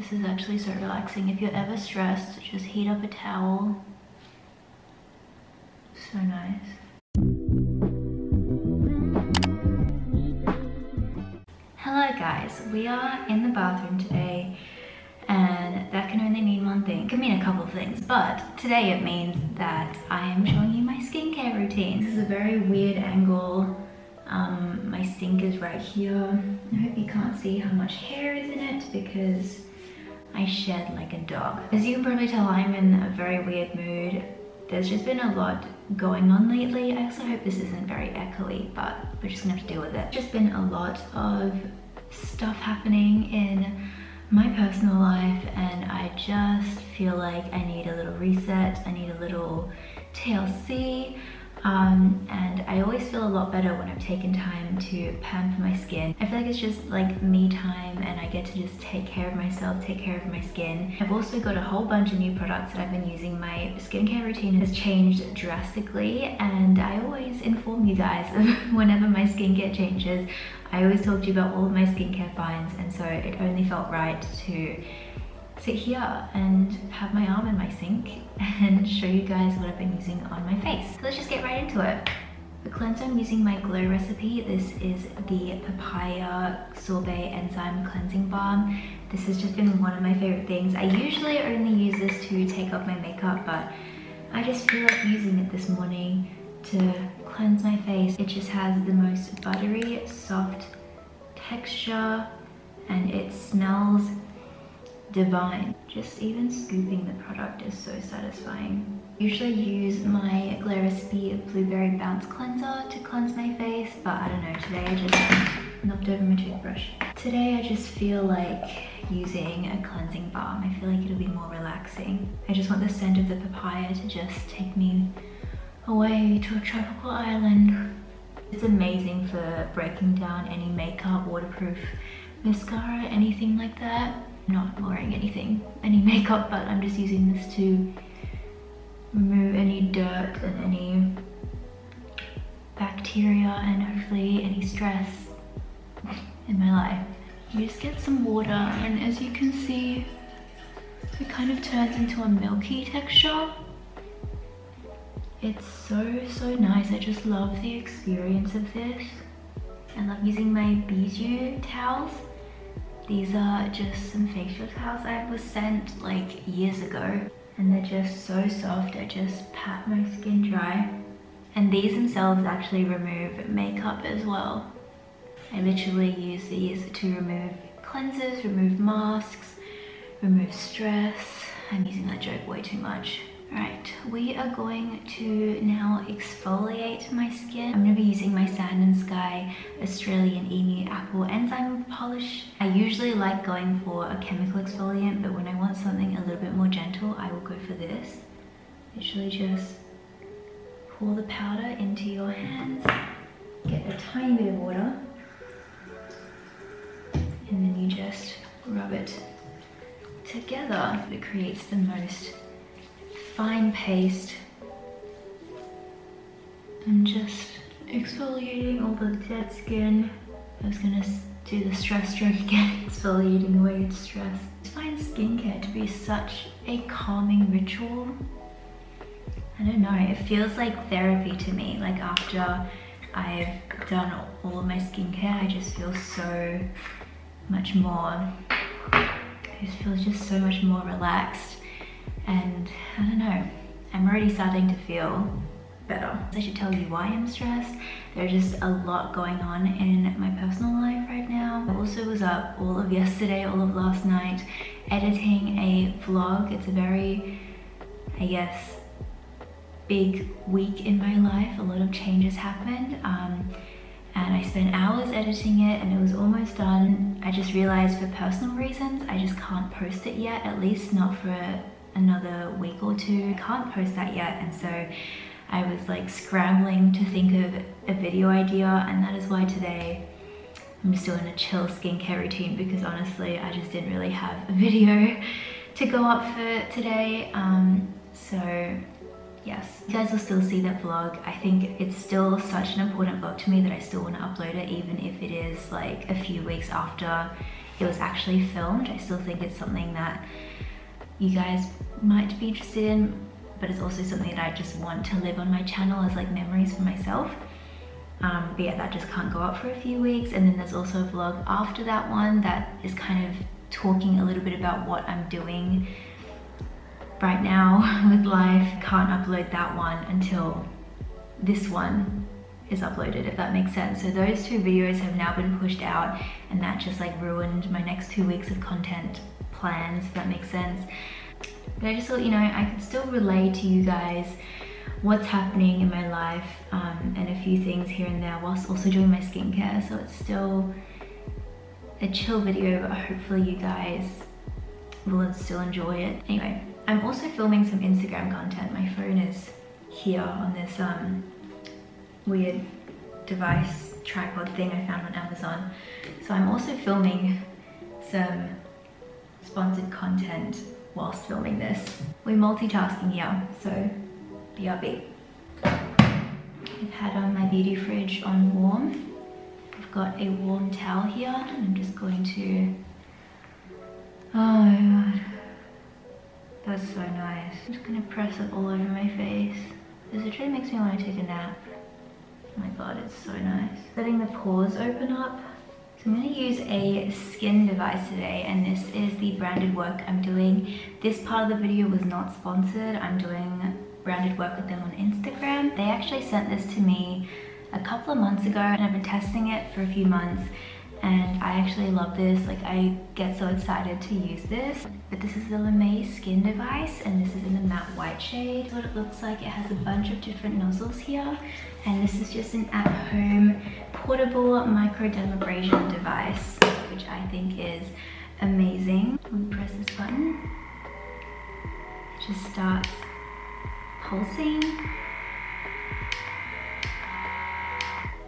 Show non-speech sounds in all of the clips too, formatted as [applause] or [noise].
This is actually so relaxing. If you're ever stressed, just heat up a towel. So nice. Hello guys, we are in the bathroom today and that can only mean one thing. It can mean a couple of things, but today it means that I am showing you my skincare routine. This is a very weird angle. Um, my sink is right here. I hope you can't see how much hair is in it because I shed like a dog. As you can probably tell, I'm in a very weird mood. There's just been a lot going on lately. I also hope this isn't very echoey, but we're just gonna have to deal with it. Just been a lot of stuff happening in my personal life and I just feel like I need a little reset. I need a little TLC. Um, and I always feel a lot better when I've taken time to pamper my skin. I feel like it's just like me time and I get to just take care of myself, take care of my skin. I've also got a whole bunch of new products that I've been using. My skincare routine has changed drastically and I always inform you guys [laughs] whenever my skincare changes. I always talk to you about all of my skincare finds and so it only felt right to sit here and have my arm in my sink and show you guys what I've been using on my face. So let's just get right into it. The cleanser I'm using my glow recipe. This is the papaya sorbet enzyme cleansing balm. This has just been one of my favorite things. I usually only use this to take off my makeup, but I just feel like using it this morning to cleanse my face. It just has the most buttery, soft texture and it smells divine. Just even scooping the product is so satisfying. Usually use my Glow Recipe Blueberry Bounce Cleanser to cleanse my face, but I don't know, today I just knocked over my toothbrush. Today I just feel like using a cleansing balm. I feel like it'll be more relaxing. I just want the scent of the papaya to just take me away to a tropical island. It's amazing for breaking down any makeup, waterproof mascara, anything like that not wearing anything, any makeup, but I'm just using this to remove any dirt and any bacteria and hopefully any stress in my life. You just get some water and as you can see, it kind of turns into a milky texture. It's so, so nice. I just love the experience of this. I love using my Bisous towels these are just some facial towels I was sent like years ago and they're just so soft. I just pat my skin dry. And these themselves actually remove makeup as well. I literally use these to remove cleansers, remove masks, remove stress. I'm using that joke way too much. Right, we are going to now exfoliate my skin. I'm going to be using my Sand and Sky Australian Emu Apple Enzyme Polish. I usually like going for a chemical exfoliant, but when I want something a little bit more gentle, I will go for this. Literally just pour the powder into your hands, get a tiny bit of water, and then you just rub it together. It creates the most fine paste and just exfoliating all the dead skin. I was gonna do the stress drink again, [laughs] exfoliating away its stress. I find skincare to be such a calming ritual. I don't know, it feels like therapy to me. Like after I've done all of my skincare, I just feel so much more, it just feels just so much more relaxed and I don't know, I'm already starting to feel better. I should tell you why I'm stressed. There's just a lot going on in my personal life right now. I also was up all of yesterday, all of last night, editing a vlog. It's a very, I guess, big week in my life. A lot of changes happened. Um, and I spent hours editing it and it was almost done. I just realized for personal reasons, I just can't post it yet, at least not for another week or two. Can't post that yet and so I was like scrambling to think of a video idea and that is why today I'm just doing a chill skincare routine because honestly I just didn't really have a [laughs] video to go up for today. Um, so yes, you guys will still see that vlog. I think it's still such an important vlog to me that I still want to upload it even if it is like a few weeks after it was actually filmed. I still think it's something that you guys might be interested in, but it's also something that I just want to live on my channel as like memories for myself. Um, but yeah, that just can't go up for a few weeks. And then there's also a vlog after that one that is kind of talking a little bit about what I'm doing right now [laughs] with life. Can't upload that one until this one is uploaded, if that makes sense. So those two videos have now been pushed out and that just like ruined my next two weeks of content plans, if that makes sense. But I just thought, you know, I could still relay to you guys what's happening in my life um, and a few things here and there whilst also doing my skincare. So it's still a chill video, but hopefully you guys will still enjoy it. Anyway, I'm also filming some Instagram content. My phone is here on this um, weird device tripod thing I found on Amazon. So I'm also filming some sponsored content whilst filming this. We're multitasking here, so BRB. I've had on my beauty fridge on warm. I've got a warm towel here and I'm just going to, oh my god. That's so nice. I'm just gonna press it all over my face. This literally makes me want to take a nap. Oh my god, it's so nice. Letting the pores open up. So I'm going to use a skin device today and this is the branded work I'm doing. This part of the video was not sponsored. I'm doing branded work with them on Instagram. They actually sent this to me a couple of months ago and I've been testing it for a few months and I actually love this like I get so excited to use this but this is the Lumae skin device and this is in the matte white shade what it looks like it has a bunch of different nozzles here and this is just an at-home portable microdermabrasion device which I think is amazing. When we press this button? It just starts pulsing.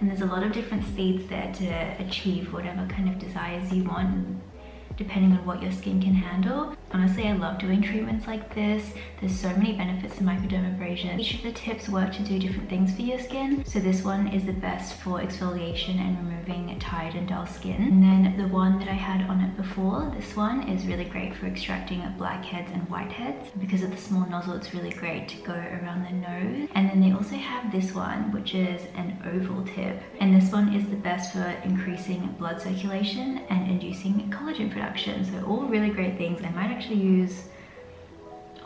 And there's a lot of different speeds there to achieve whatever kind of desires you want depending on what your skin can handle. Honestly, I love doing treatments like this. There's so many benefits to microdermabrasion. Each of the tips work to do different things for your skin. So this one is the best for exfoliation and removing tired and dull skin. And then the one that I had on it before, this one is really great for extracting blackheads and whiteheads. Because of the small nozzle, it's really great to go around the nose. And then they also have this one, which is an oval tip. And this one is the best for increasing blood circulation and inducing collagen production. So all really great things. I might actually use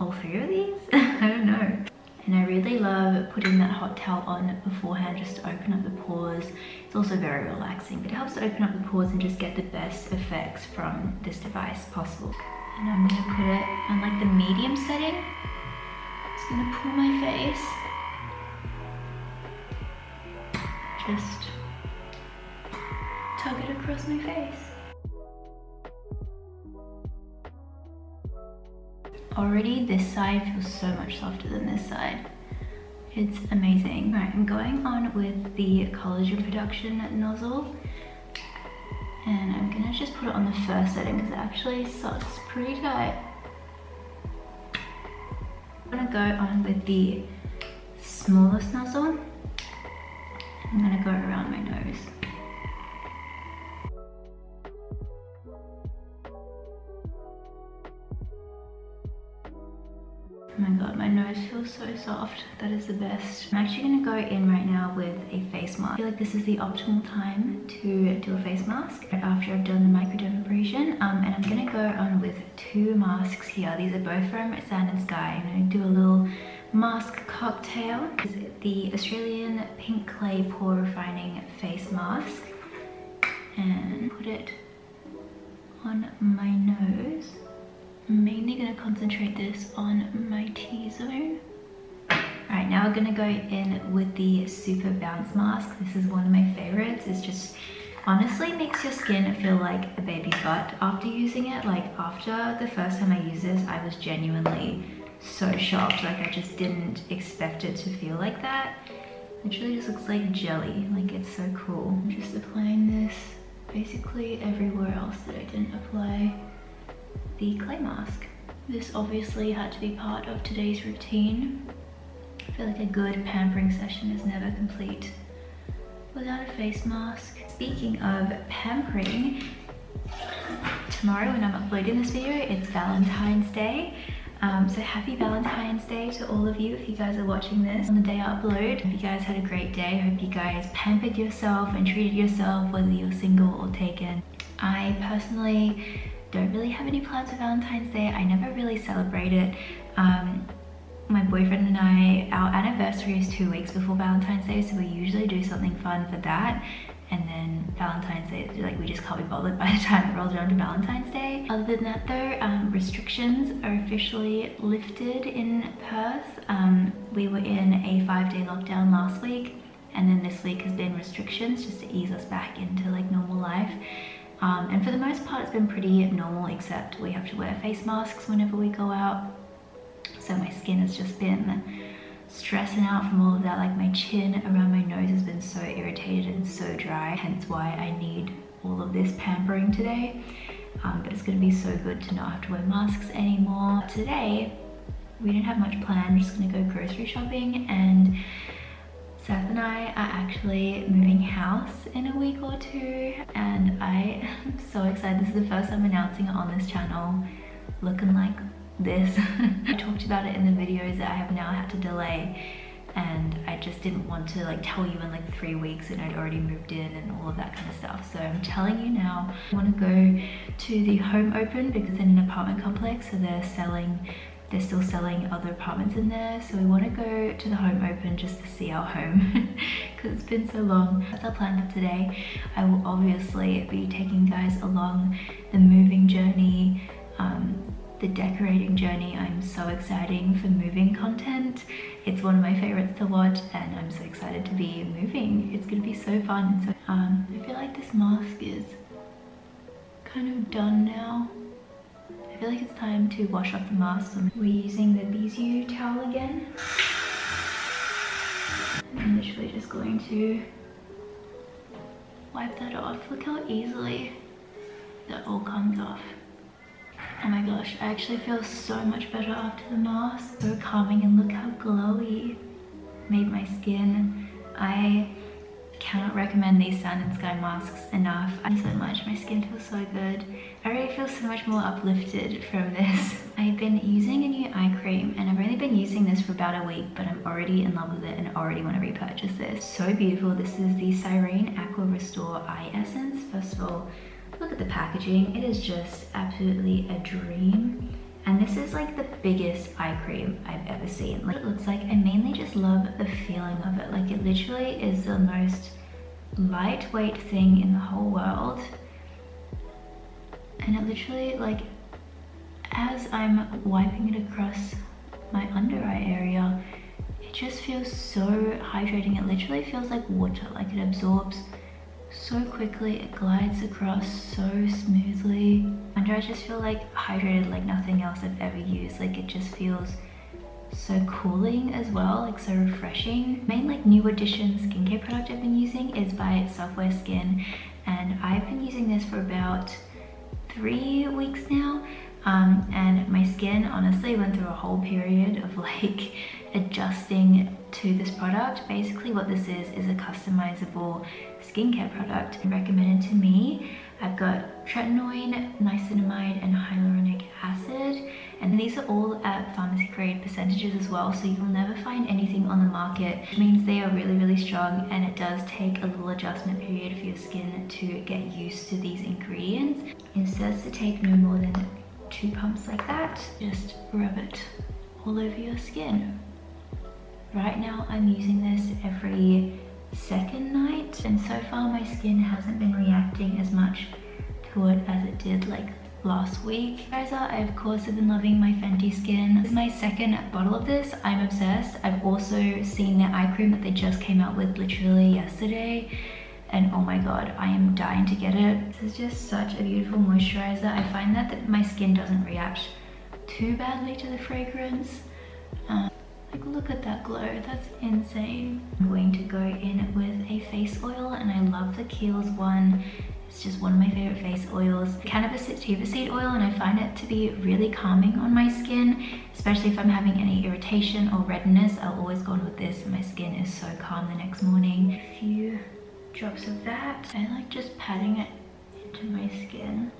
all three of these. [laughs] I don't know. And I really love putting that hot towel on beforehand just to open up the pores. It's also very relaxing. but It helps to open up the pores and just get the best effects from this device possible. And I'm gonna put it on like the medium setting. Just gonna pull my face. Just tug it across my face. Already this side feels so much softer than this side. It's amazing. Right, I'm going on with the collagen production nozzle. And I'm gonna just put it on the first setting because it actually sucks pretty tight. I'm gonna go on with the smallest nozzle. I'm gonna go around my nose. Oh my god, my nose feels so soft. That is the best. I'm actually gonna go in right now with a face mask. I feel like this is the optimal time to do a face mask after I've done the microdermabrasion. Um, and I'm gonna go on with two masks here. These are both from Sand and Sky. I'm gonna do a little mask cocktail. This is the Australian Pink Clay Pore Refining Face Mask. And put it on my nose. Mainly going to concentrate this on my T-zone. Alright, now we're going to go in with the Super Bounce Mask. This is one of my favorites. It's just honestly makes your skin feel like a baby butt after using it. Like after the first time I used this, I was genuinely so shocked. Like I just didn't expect it to feel like that. It really just looks like jelly. Like it's so cool. I'm just applying this basically everywhere else that I didn't apply the clay mask. This obviously had to be part of today's routine. I feel like a good pampering session is never complete without a face mask. Speaking of pampering, tomorrow when I'm uploading this video, it's Valentine's Day. Um, so happy Valentine's Day to all of you if you guys are watching this on the day I upload. Hope you guys had a great day. Hope you guys pampered yourself and treated yourself whether you're single or taken. I personally don't really have any plans for Valentine's Day. I never really celebrate it. Um, my boyfriend and I, our anniversary is two weeks before Valentine's Day, so we usually do something fun for that. And then Valentine's Day, like we just can't be bothered by the time it rolls around to Valentine's Day. Other than that though, um, restrictions are officially lifted in Perth. Um, we were in a five day lockdown last week and then this week has been restrictions just to ease us back into like normal life. Um, and for the most part, it's been pretty normal, except we have to wear face masks whenever we go out. So my skin has just been stressing out from all of that. Like my chin around my nose has been so irritated and so dry, hence why I need all of this pampering today. Um, but it's gonna be so good to not have to wear masks anymore. Today, we didn't have much planned. We're just gonna go grocery shopping and Seth and I are actually moving house in a week or two and I am so excited. This is the first time announcing it on this channel looking like this. [laughs] I talked about it in the videos that I have now had to delay and I just didn't want to like tell you in like three weeks and I'd already moved in and all of that kind of stuff. So I'm telling you now, I want to go to the home open because in an apartment complex so they're selling they're still selling other apartments in there so we want to go to the home open just to see our home [laughs] because it's been so long. That's our plan for today. I will obviously be taking guys along the moving journey um, the decorating journey. I'm so exciting for moving content. It's one of my favorites to watch and i'm so excited to be moving. It's gonna be so fun. So um, i feel like this mask is kind of done now feel like it's time to wash off the mask. So we're using the Bisous towel again. I'm literally just going to wipe that off. Look how easily that all comes off. Oh my gosh, I actually feel so much better after the mask. So calming and look how glowy made my skin. I cannot recommend these Sand and Sky masks enough. I so much, my skin feels so good. I already feel so much more uplifted from this. [laughs] I've been using a new eye cream and I've only been using this for about a week, but I'm already in love with it and already want to repurchase this. So beautiful. This is the Syrene Aqua Restore Eye Essence. First of all, look at the packaging. It is just absolutely a dream. And this is like the biggest eye cream I've ever seen. Like it looks like I mainly just love the feeling of it. Like it literally is the most lightweight thing in the whole world. And it literally like, as I'm wiping it across my under eye area, it just feels so hydrating. It literally feels like water, like it absorbs so quickly, it glides across so smoothly. Under I just feel like hydrated like nothing else I've ever used. Like it just feels so cooling as well, like so refreshing. Main like new addition skincare product I've been using is by Software Skin and I've been using this for about three weeks now um, and my skin honestly went through a whole period of [laughs] like adjusting to this product. Basically what this is is a customizable skincare product recommended to me. I've got tretinoin, niacinamide, and hyaluronic. And these are all at pharmacy grade percentages as well, so you'll never find anything on the market, which means they are really, really strong and it does take a little adjustment period for your skin to get used to these ingredients. It says to take no more than two pumps like that. Just rub it all over your skin. Right now I'm using this every second night and so far my skin hasn't been reacting as much to it as it did like last week. Guys, I of course have been loving my Fenty skin. This is my second bottle of this. I'm obsessed. I've also seen their eye cream that they just came out with literally yesterday and oh my god, I am dying to get it. This is just such a beautiful moisturizer. I find that, that my skin doesn't react too badly to the fragrance. Um, like look at that glow, that's insane. I'm going to go in with a face oil and I love the Kiehl's one. It's just one of my favorite face oils. Cannabis sativa seed oil and I find it to be really calming on my skin, especially if I'm having any irritation or redness. I'll always go on with this and my skin is so calm the next morning. A few drops of that. I like just patting it into my skin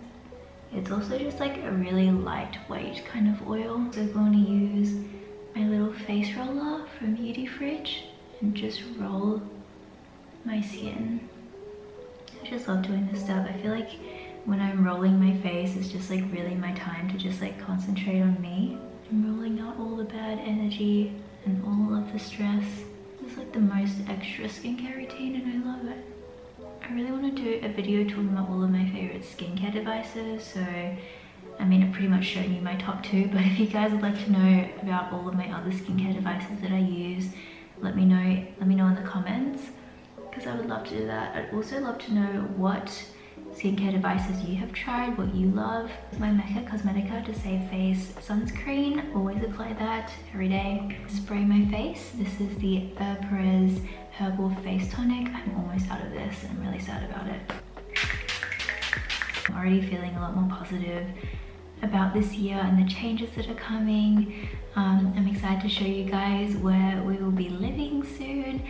It's also just like a really lightweight kind of oil. So I'm going to use my little face roller from Beauty Fridge and just roll my skin. Just love doing this stuff. I feel like when I'm rolling my face, it's just like really my time to just like concentrate on me. I'm rolling out all the bad energy and all of the stress. It's like the most extra skincare routine and I love it. I really want to do a video talking about all of my favorite skincare devices. So, I mean, I've pretty much shown you my top two, but [laughs] if you guys would like to know about all of my other skincare devices that I use, let me know, let me know in the comments because I would love to do that. I'd also love to know what skincare devices you have tried, what you love. My Mecca Cosmetica to Save Face sunscreen, always apply that every day. Spray my face. This is the Herperez Herbal Face Tonic. I'm almost out of this. I'm really sad about it. I'm already feeling a lot more positive about this year and the changes that are coming. Um, I'm excited to show you guys where we will be living soon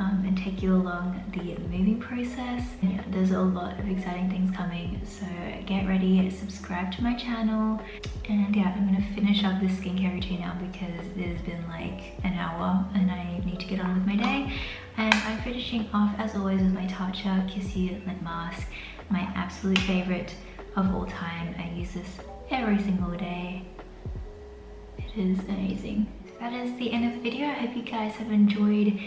um, and take you along the moving process. Yeah, there's a lot of exciting things coming, so get ready, subscribe to my channel, and yeah, I'm gonna finish up this skincare routine now because it has been like an hour and I need to get on with my day. And I'm finishing off, as always, with my Tatcha Kissu Lip Mask, my absolute favorite of all time. I use this every single day. It is amazing. That is the end of the video. I hope you guys have enjoyed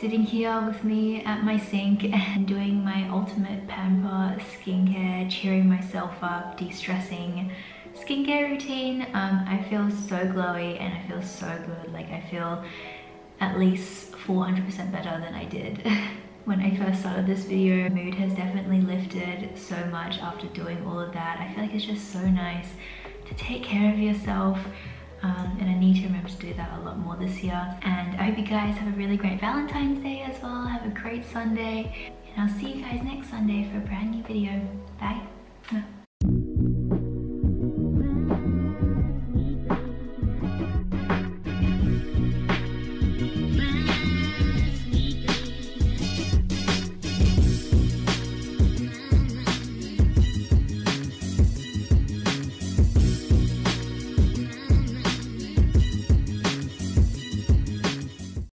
sitting here with me at my sink [laughs] and doing my ultimate pamper skincare, cheering myself up, de-stressing skincare routine. Um, I feel so glowy and I feel so good. Like I feel at least 400% better than I did [laughs] when I first started this video. Mood has definitely lifted so much after doing all of that. I feel like it's just so nice to take care of yourself um, and I need to remember to do that a lot more this year. And I hope you guys have a really great Valentine's Day as well. Have a great Sunday and I'll see you guys next Sunday for a brand new video. Bye.